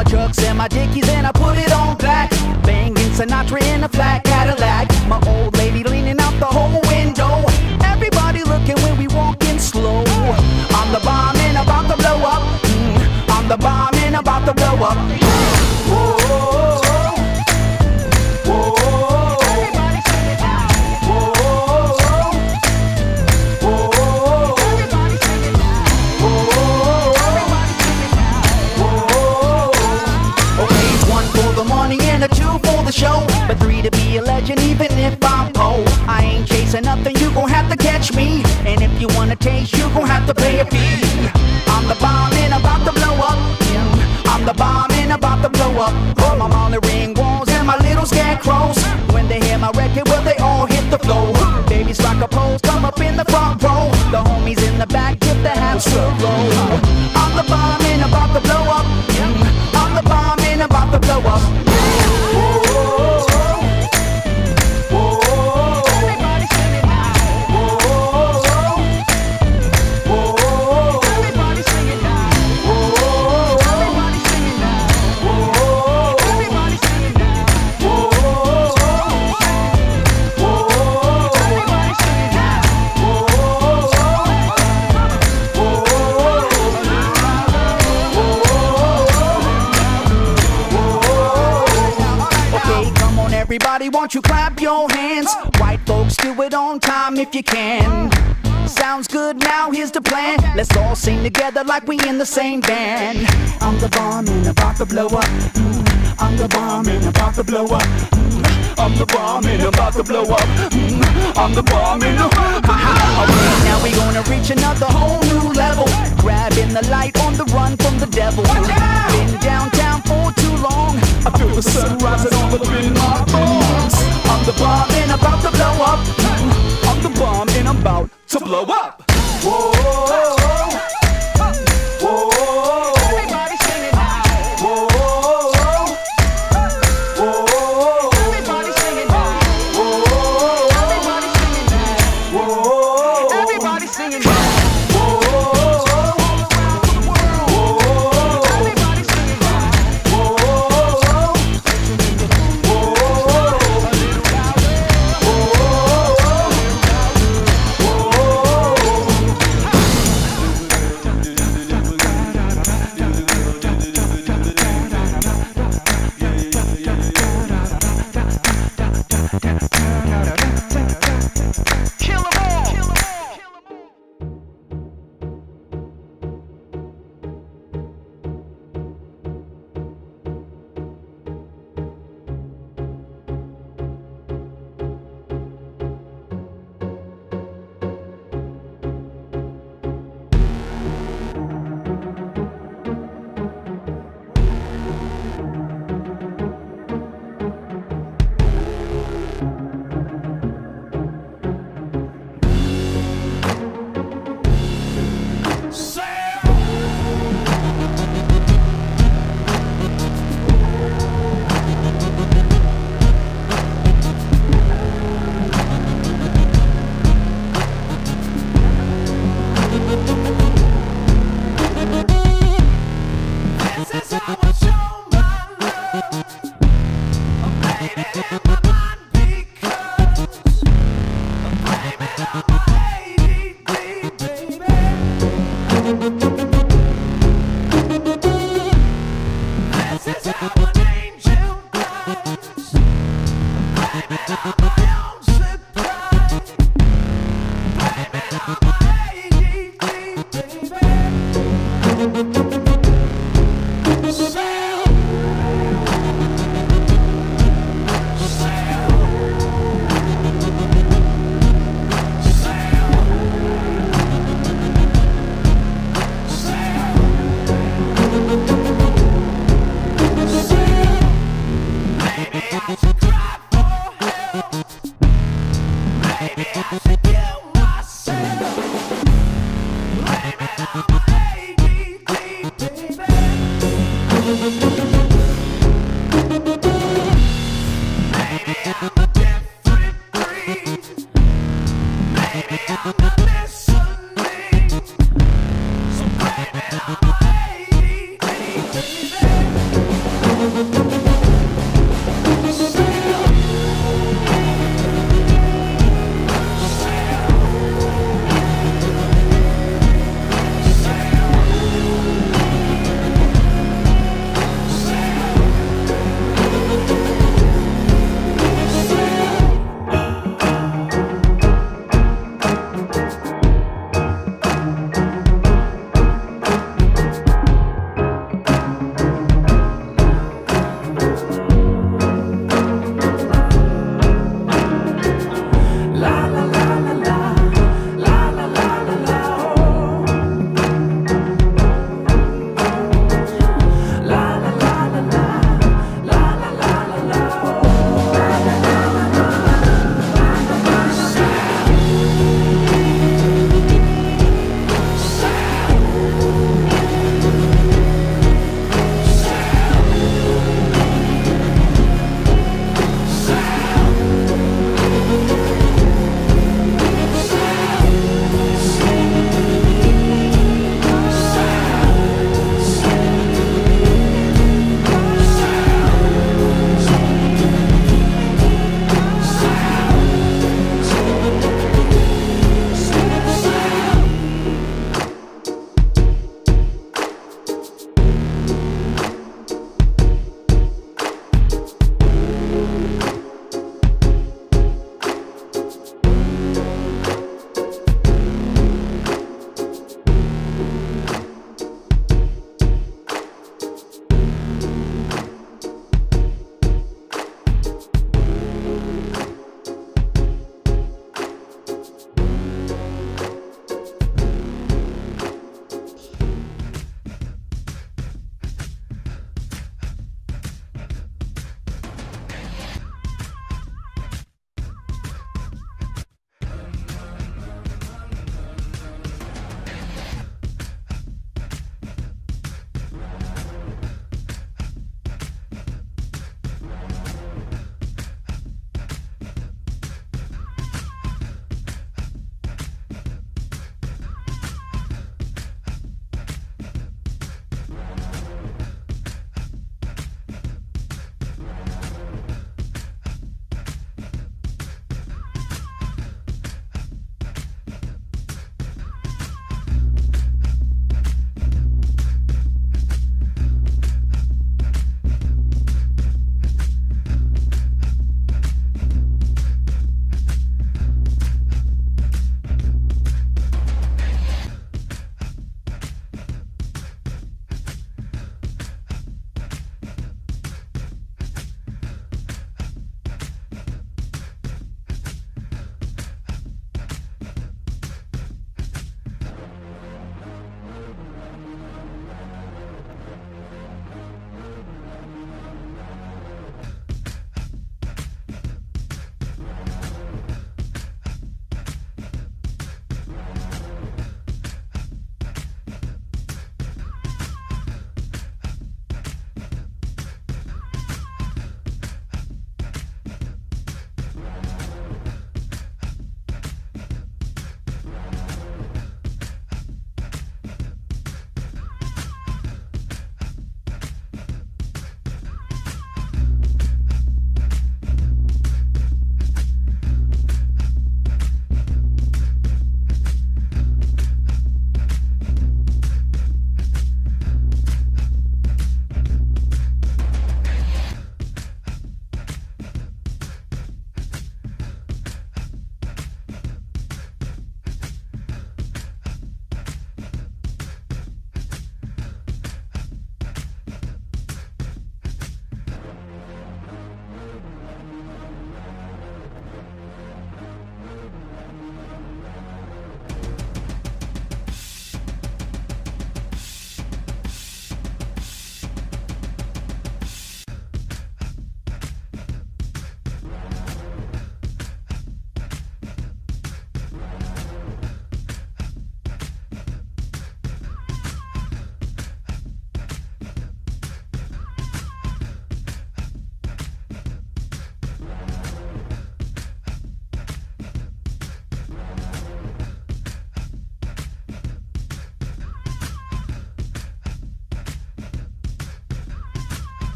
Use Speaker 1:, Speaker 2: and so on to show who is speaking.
Speaker 1: my chucks and my dickies and I put it on black. Sinatra in a flat Cadillac. My old lady leaning out the whole window. Everybody looking when we walking slow. I'm the bomb and about to blow up. Mm, I'm the bomb and about to blow up. Gon' have to pay a fee. I'm the bomb and about to blow up. I'm the bomb and about to blow up. All my monitoring walls and my little scarecrows. When they hear my record, well, they all hit the floor. Babies rock a pose, come up in the front row. The homies in the back tip the half slow. I'm the bomb and about to blow up. I'm the bomb and about to blow up. Won't you clap your hands? White folks, do it on time if you can. Sounds good, now here's the plan. Let's all sing together like we in the same band. I'm the bomb and about to blow up. Mm, I'm the bomb and about to blow up. Mm, I'm the bomb and about to blow up. Mm, I'm the bomb and Okay, now we gonna reach another whole new level. Grabbing the light on the run from the devil. Been downtown for too long. I feel the sun rising all up in my bones. I'm the bomb and about to blow up. I'm the bomb and I'm about to blow up.